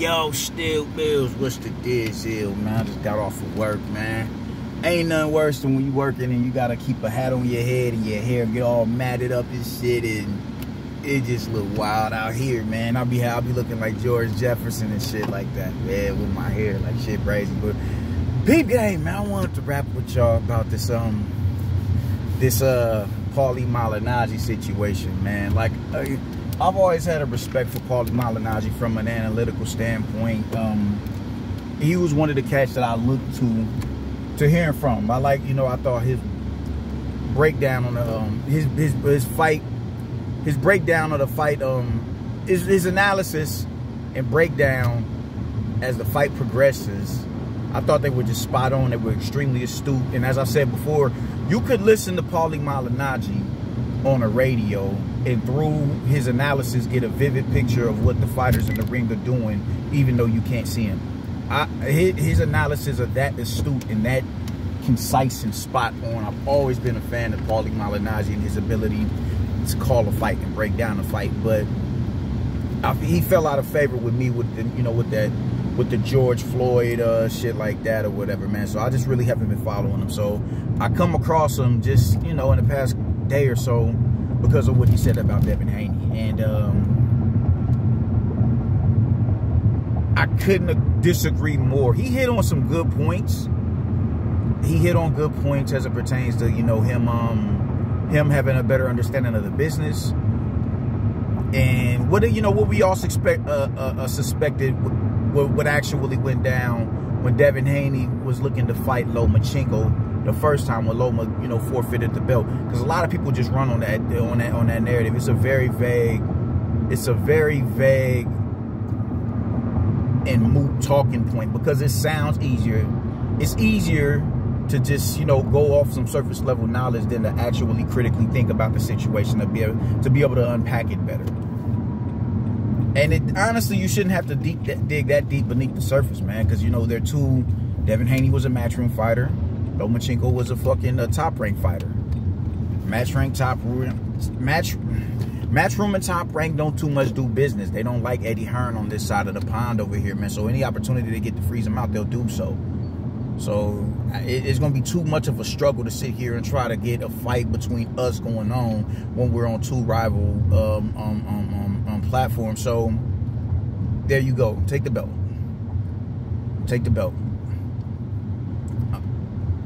Yo, Steel Mills, what's the deal, man? I just got off of work, man. Ain't nothing worse than when you working and you gotta keep a hat on your head and your hair get all matted up and shit and it just look wild out here, man. I'll be I'll be looking like George Jefferson and shit like that, man, with my hair like shit crazy. But peep game, man, I wanted to rap with y'all about this um this uh Paulie Malignaggi situation, man. Like uh, I've always had a respect for Paulie Malignaggi from an analytical standpoint. Um, he was one of the cats that I looked to to hearing from. I like, you know, I thought his breakdown on the um, his his his fight, his breakdown of the fight, um, his, his analysis and breakdown as the fight progresses. I thought they were just spot on. They were extremely astute. And as I said before, you could listen to Paulie Malignaggi on a radio and through his analysis get a vivid picture of what the fighters in the ring are doing even though you can't see him I, his, analysis of that astute and that concise and spot on i've always been a fan of paulie malignaggi and his ability to call a fight and break down a fight but I, he fell out of favor with me with the, you know with that with the George Floyd uh, shit like that or whatever, man. So I just really haven't been following him. So I come across him just, you know, in the past day or so because of what he said about Devin Haney. And um, I couldn't disagree more. He hit on some good points. He hit on good points as it pertains to, you know, him um, him having a better understanding of the business. And what you know, what we all suspect, uh, uh, uh suspected, what, what actually went down when Devin Haney was looking to fight Lomachenko the first time when Loma, you know, forfeited the belt. Because a lot of people just run on that on that on that narrative. It's a very vague, it's a very vague and moot talking point because it sounds easier. It's easier to just you know go off some surface level knowledge than to actually critically think about the situation to be able to be able to unpack it better. And it honestly, you shouldn't have to deep, dig that deep beneath the surface, man, because you know they're two. Devin Haney was a matchroom fighter. Lomachenko was a fucking uh, top rank fighter. Match rank top room match matchroom and top rank don't too much do business. They don't like Eddie Hearn on this side of the pond over here, man. So any opportunity to get to freeze them out, they'll do so. So it's going to be too much of a struggle to sit here and try to get a fight between us going on when we're on two rival um, um, um, um platforms. So there you go. Take the belt. Take the belt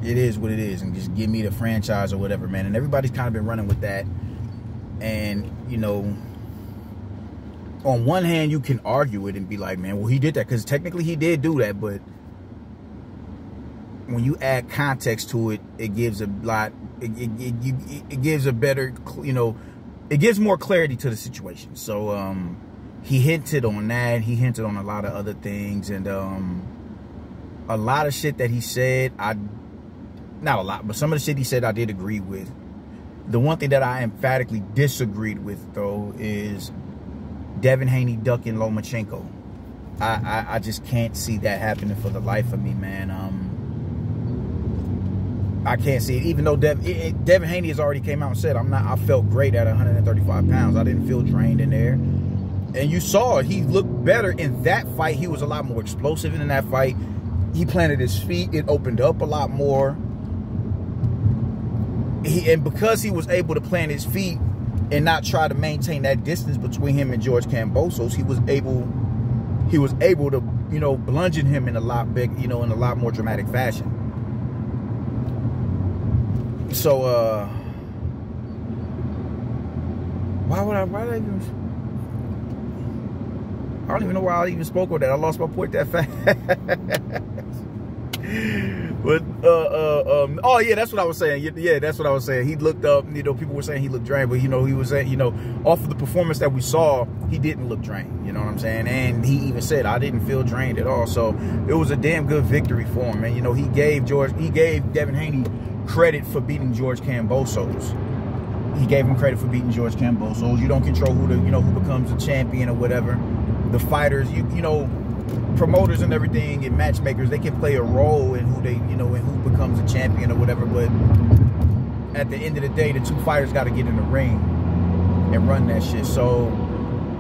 it is what it is and just give me the franchise or whatever, man. And everybody's kind of been running with that. And, you know, on one hand, you can argue it and be like, man, well, he did that because technically he did do that. But when you add context to it, it gives a lot, it, it, it, it gives a better, you know, it gives more clarity to the situation. So, um, he hinted on that. He hinted on a lot of other things. And, um, a lot of shit that he said, I not a lot, but some of the shit he said I did agree with. The one thing that I emphatically disagreed with, though, is Devin Haney ducking Lomachenko. I, I, I just can't see that happening for the life of me, man. Um, I can't see it. Even though Dev, it, it, Devin Haney has already came out and said, I'm not, I felt great at 135 pounds. I didn't feel drained in there. And you saw. He looked better in that fight. He was a lot more explosive in that fight. He planted his feet. It opened up a lot more he and because he was able to plant his feet and not try to maintain that distance between him and George Kambosos, he was able he was able to, you know, bludgeon him in a lot big, you know, in a lot more dramatic fashion. So uh why would I why did I even I don't even know why I even spoke of that. I lost my point that fast. But uh, uh, um, oh yeah, that's what I was saying. Yeah, that's what I was saying. He looked up. You know, people were saying he looked drained, but you know, he was saying, you know, off of the performance that we saw, he didn't look drained. You know what I'm saying? And he even said, I didn't feel drained at all. So it was a damn good victory for him. And you know, he gave George, he gave Devin Haney credit for beating George Kambosos. He gave him credit for beating George Kambosos. You don't control who the, you know, who becomes a champion or whatever. The fighters, you, you know promoters and everything and matchmakers, they can play a role in who they, you know, in who becomes a champion or whatever. But at the end of the day, the two fighters got to get in the ring and run that shit. So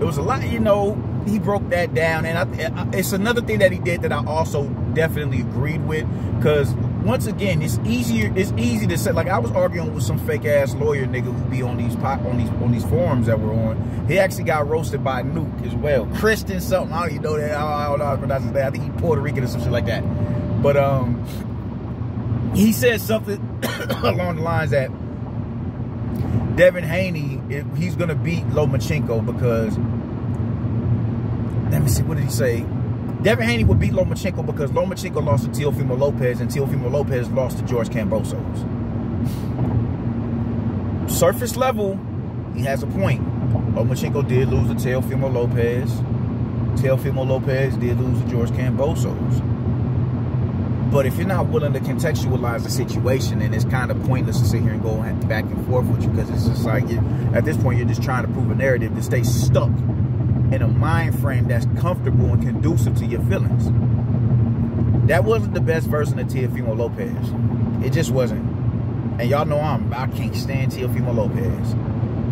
it was a lot, you know, he broke that down, and I, it's another thing that he did that I also definitely agreed with. Because once again, it's easier. It's easy to say. Like I was arguing with some fake ass lawyer nigga who be on these pop on these on these forums that we're on. He actually got roasted by Nuke as well. Christian something. I don't even know that. I don't know how to pronounce his name. I think he Puerto Rican or some shit like that. But um, he said something along the lines that Devin Haney, he's to beat Lomachenko because, let me see, what did he say? Devin Haney would beat Lomachenko because Lomachenko lost to Teofimo Lopez and Teofimo Lopez lost to George Kambosos. Surface level, he has a point. Lomachenko did lose to Teofimo Lopez. Teofimo Lopez did lose to George Kambosos. But if you're not willing to contextualize the situation, then it's kind of pointless to sit here and go back and forth with you because it's just like at this point you're just trying to prove a narrative to stay stuck in a mind frame that's comfortable and conducive to your feelings. That wasn't the best version of Teofimo Lopez. It just wasn't. And y'all know I'm I can't stand Teofimo Lopez.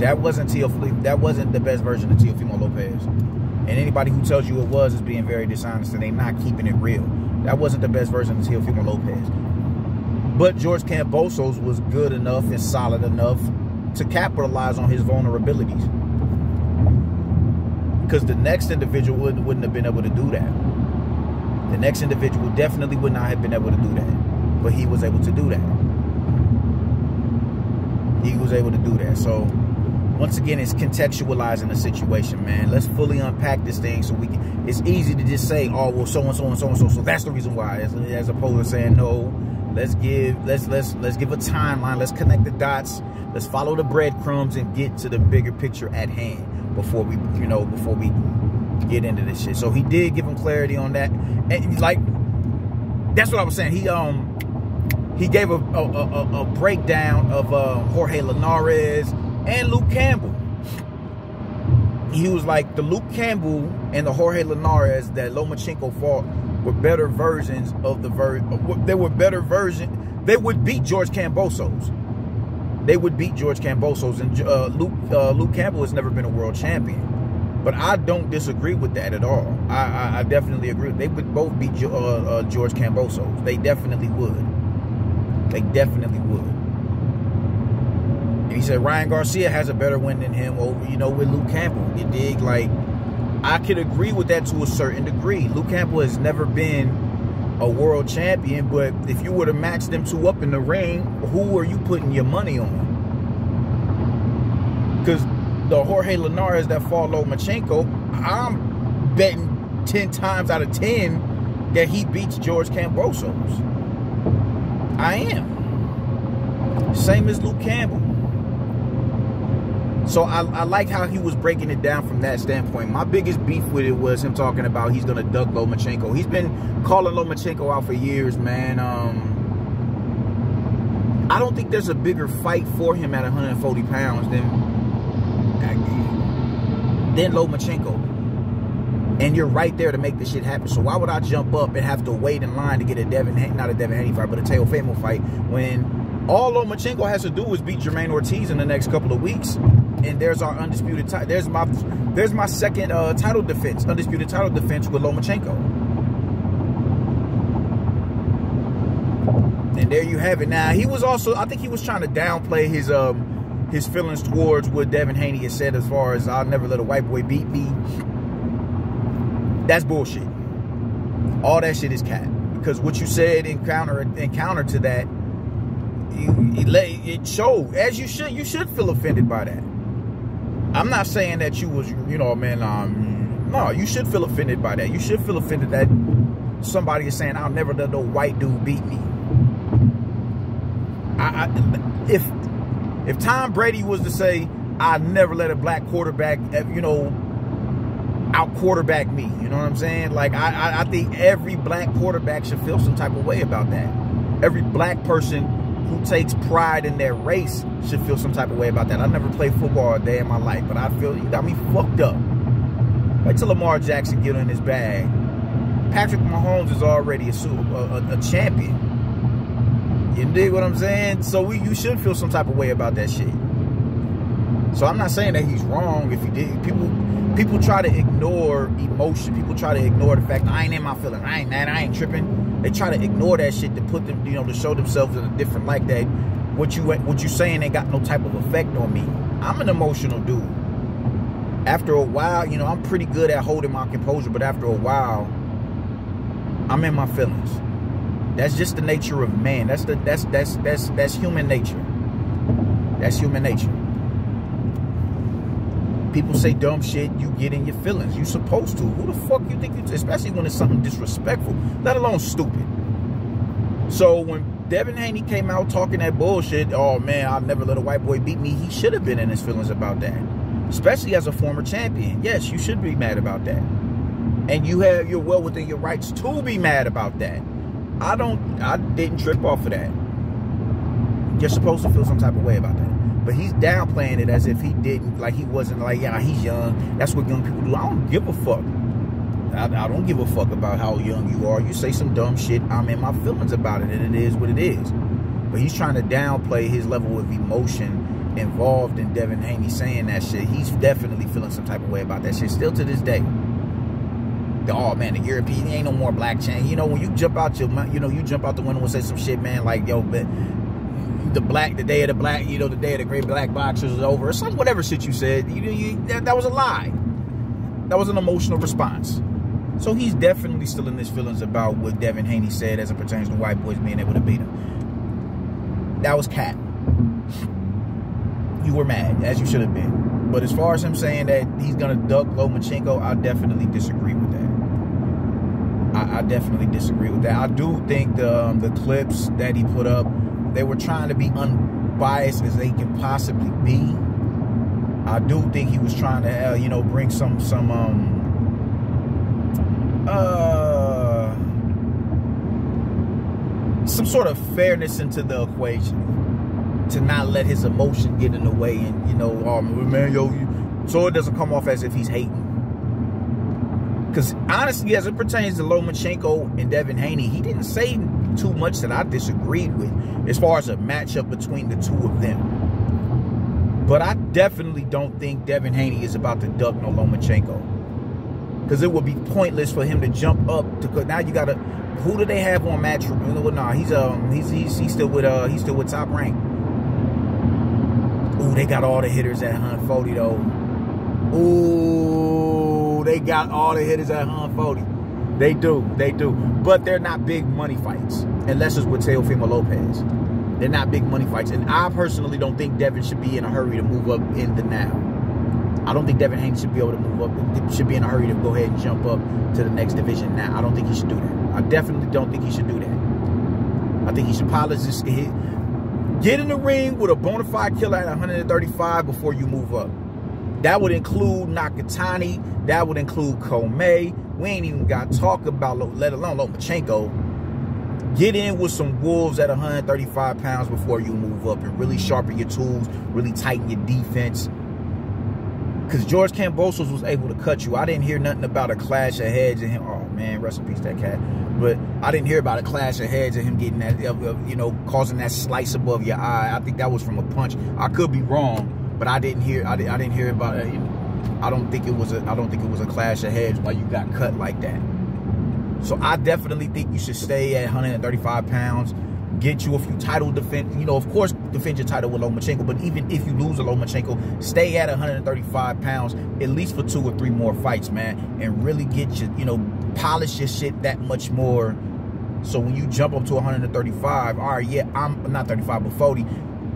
That wasn't Teofimo. That wasn't the best version of Teofimo Lopez. And anybody who tells you it was is being very dishonest and they not keeping it real. That wasn't the best version of Teofimo Lopez. But George Kambosos was good enough and solid enough to capitalize on his vulnerabilities. Because the next individual wouldn't, wouldn't have been able to do that. The next individual definitely would not have been able to do that. But he was able to do that. He was able to do that. So once again, it's contextualizing the situation, man. Let's fully unpack this thing so we can. It's easy to just say, "Oh, well, so and so and so and so." So that's the reason why, as, as opposed to saying, "No, let's give let's let's let's give a timeline. Let's connect the dots. Let's follow the breadcrumbs and get to the bigger picture at hand before we, you know, before we get into this shit." So he did give him clarity on that, and like that's what I was saying. He um he gave a a, a, a breakdown of uh, Jorge Linares and Luke Campbell. He was like the Luke Campbell and the Jorge Linares that Lomachenko fought were better versions of the ver. They were better version. They would beat George Kambosos. They would beat George Kambosos, and uh, Luke uh, Luke Campbell has never been a world champion. But I don't disagree with that at all. I, I, I definitely agree. They would both beat uh, uh, George Kambosos. They definitely would. They definitely would. And he said Ryan Garcia has a better win than him over, you know, with Luke Campbell. You dig? Like, I could agree with that to a certain degree. Luke Campbell has never been a world champion, but if you were to match them two up in the ring, who are you putting your money on? Because the Jorge Linares that fought Lomachenko, I'm betting 10 times out of 10 that he beats George Kambosos. I am. Same as Luke Campbell. So I, I like how he was breaking it down from that standpoint. My biggest beef with it was him talking about he's gonna duck Lomachenko. He's been calling Lomachenko out for years, man. Um, I don't think there's a bigger fight for him at 140 pounds than than Lomachenko. And you're right there to make this shit happen. So why would I jump up and have to wait in line to get a Devin, not a Devin Haney fight, but a Teofimo fight when all Lomachenko has to do is beat Jamaine Ortiz in the next couple of weeks and there's our undisputed title. There's my there's my second uh, title defense, undisputed title defense with Lomachenko. And there you have it. Now he was also, I think he was trying to downplay his um his feelings towards what Devin Haney has said as far as I'll never let a white boy beat me. That's bullshit. All that shit is cat. Because what you said in counter in counter to that, it, it showed as you should. You should feel offended by that. I'm not saying that you was, you know, man, um, no, you should feel offended by that. You should feel offended that somebody is saying, I'll never let no white dude beat me. I, I, if, if Tom Brady was to say, I'll never let a black quarterback, you know, out quarterback me. You know what I'm saying? Like, I, I, I think every black quarterback should feel some type of way about that. Every black person who takes pride in their race should feel some type of way about that. I never played football a day in my life, but I feel you got me fucked up. Wait till Lamar Jackson get in his bag. Patrick Mahomes is already a, a, a champion. You dig what I'm saying? So we, you should feel some type of way about that shit. So I'm not saying that he's wrong if he did. People people try to ignore emotion. People try to ignore the fact I ain't in my feelings. I ain't mad. I ain't tripping. They try to ignore that shit to put them, you know, to show themselves in a different light. That what you what you saying ain't got no type of effect on me. I'm an emotional dude. After a while, you know, I'm pretty good at holding my composure, but after a while, I'm in my feelings. That's just the nature of man. That's the that's that's that's that's human nature. That's human nature. People say dumb shit, you get in your feelings. You supposed to. Who the fuck you think you, especially when it's something disrespectful, let alone stupid. So when Devin Haney came out talking that bullshit, oh man, I'll never let a white boy beat me, he should have been in his feelings about that. Especially as a former champion. Yes, you should be mad about that. And you have, you're well within your rights to be mad about that. I don't, I didn't trip off of that. You're supposed to feel some type of way about that. But he's downplaying it as if he didn't, like he wasn't like, yeah, he's young. That's what young people do. I don't give a fuck. I, I, don't give a fuck about how young you are. You say some dumb shit, I'm in my feelings about it, and it is what it is. But he's trying to downplay his level of emotion involved in Devin Haney saying that shit. He's definitely feeling some type of way about that shit still to this day. The, oh man, the European ain't no more black chain. You know, when you jump out your, you know, you jump out the window and say some shit, man, like yo, but the black, the day of the black, you know, the day of the great black boxers is over, or some whatever shit you said. You, you that, that was a lie. That was an emotional response. So he's definitely still in his feelings about what Devin Haney said as it pertains to white boys being able to beat him. That was cat. You were mad, as you should have been. But as far as him saying that he's gonna duck Lomachenko, I definitely disagree with that. I, I definitely disagree with that. I do think the um, the clips that he put up they were trying to be unbiased as they can possibly be. I do think he was trying to, uh, you know, bring some some um uh some sort of fairness into the equation to not let his emotion get in the way and you know, oh man, yo, so it doesn't come off as if he's hating. Because honestly, as it pertains to Lomachenko and Devin Haney, he didn't say too much that I disagreed with as far as a matchup between the two of them. But I definitely don't think Devin Haney is about to duck no Lomachenko. Because it would be pointless for him to jump up to now you gotta who do they have on match well nah he's um he's he's he's still with uh he's still with top rank. Ooh, they got all the hitters at 140 though. Ooh, they got all the hitters at 140. They do, they do. But they're not big money fights, unless it's with Teofimo Lopez. They're not big money fights. And I personally don't think Devin should be in a hurry to move up in the now. I don't think Devin Haney should be able to move up, should be in a hurry to go ahead and jump up to the next division now. I don't think he should do that. I definitely don't think he should do that. I think he should polish this, get in the ring with a bona fide killer at 135 before you move up. That would include Nakatani. That would include Commey. We ain't even got to talk about, let alone Lomachenko. Get in with some wolves at 135 pounds before you move up and really sharpen your tools, really tighten your defense. Because George Kambosos was able to cut you. I didn't hear nothing about a clash of heads and him. Oh, man, rest in peace, that cat. But I didn't hear about a clash of heads and him getting that, you know, causing that slice above your eye. I think that was from a punch. I could be wrong, but I didn't hear. I, I didn't hear about it. I don't think it was a. I don't think it was a clash of heads why you got cut like that. So I definitely think you should stay at 135 pounds. Get you a few title defense. You know, of course, defend your title with Lomachenko. But even if you lose a Lomachenko, stay at 135 pounds at least for two or three more fights, man, and really get your, you know, polish your shit that much more. So when you jump up to 135, all right, yeah, I'm not 35 but 40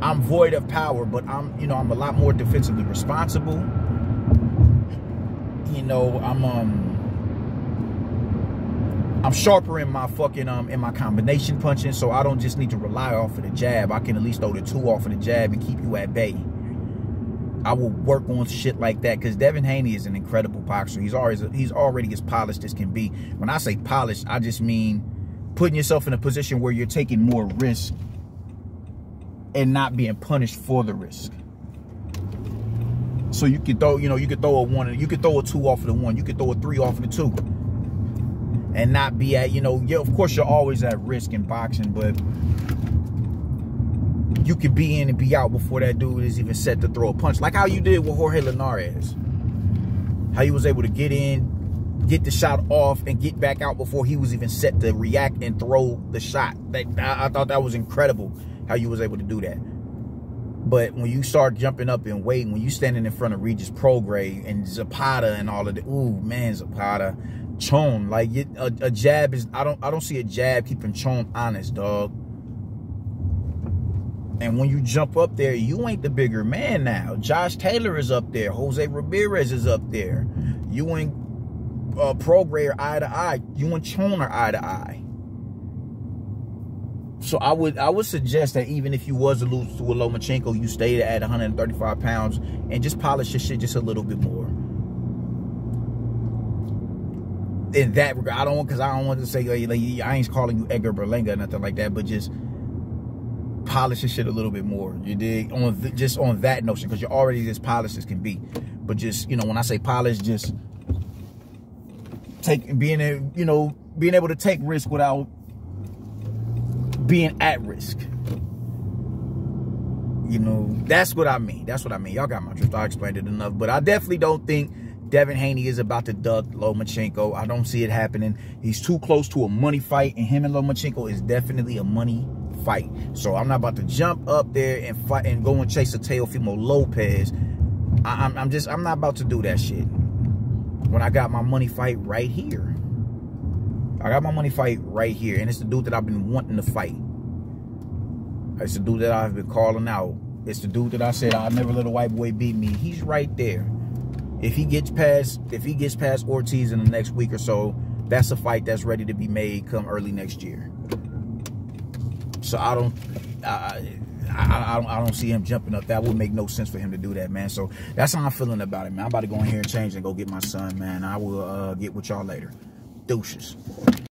I'm void of power, but I'm, you know, I'm a lot more defensively responsible. You know, I'm um I'm sharper in my fucking um in my combination punching, so I don't just need to rely off of the jab. I can at least throw the two off of the jab and keep you at bay. I will work on shit like that because Devin Haney is an incredible boxer. He's always he's already as polished as can be. When I say polished, I just mean putting yourself in a position where you're taking more risk and not being punished for the risk. So you could throw, you know, you could throw a one, you could throw a two off of the one, you could throw a three off of the two. And not be at, you know, yeah, of course you're always at risk in boxing, but you could be in and be out before that dude is even set to throw a punch. Like how you did with Jorge Linares. How he was able to get in, get the shot off, and get back out before he was even set to react and throw the shot. That, I, I thought that was incredible how you was able to do that. But when you start jumping up in weight, when you standing in front of Regis Prograis and Zepeda and all of the, ooh man, Zepeda, Chon, like it, a, a, jab is, I don't, I don't see a jab keeping Chon honest, dog. And when you jump up there, you ain't the bigger man now. Josh Taylor is up there. Jose Ramirez is up there. You and uh, Prograis are eye to eye. You and Chon are eye to eye. So I would I would suggest that even if you was to lose to a Lomachenko, you stayed at 135 pounds and just polish your shit just a little bit more. In that regard, I don't want because I don't want to say like, I ain't calling you Edgar Berlanga or nothing like that, but just polish your shit a little bit more. You dig on just on that notion because you're already as polished as can be. But just you know, when I say polish, just take being a you know being able to take risk without being at risk. You know, that's what I mean. That's what I mean. Y'all got my drift. I explained it enough. But I definitely don't think Devin Haney is about to duck Lomachenko. I don't see it happening. He's too close to a money fight, and him and Lomachenko is definitely a money fight. So I'm not about to jump up there and fight and go and chase a Teofimo Lopez. I, I'm, I'm just, I'm not about to do that shit. When I got my money fight right here. I got my money fight right here. And it's the dude that I've been wanting to fight. It's the dude that I've been calling out. It's the dude that I said I'll never let a white boy beat me. He's right there. If he gets past, if he gets past Ortiz in the next week or so, that's a fight that's ready to be made come early next year. So I don't, I, I, I, don't, I don't see him jumping up. That would make no sense for him to do that, man. So that's how I'm feeling about it, man. I'm about to go in here and change and go get my son, man. I will uh, get with y'all later. Deuces.